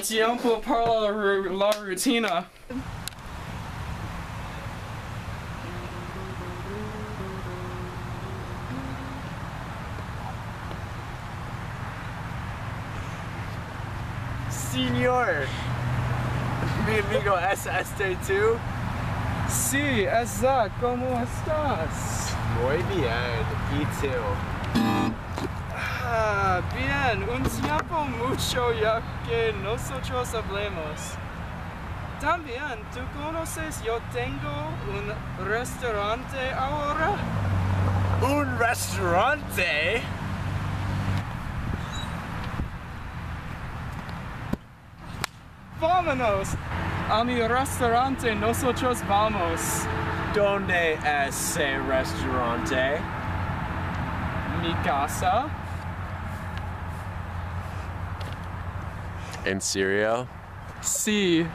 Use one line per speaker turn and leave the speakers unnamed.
Tiempo para la, ru- la rutina.
Señor, mi amigo es este tú.
Sí, esa, ¿cómo estás?
Muy bien, y tú.
Ah, bien, un tiempo mucho ya que nosotros hablemos. También, ¿tú conoces? Yo tengo un restaurante ahora.
Un restaurante.
Vámonos a mi restaurante, nosotros vamos.
¿Dónde es ese restaurante?
Mi casa.
In Syria?
Sí,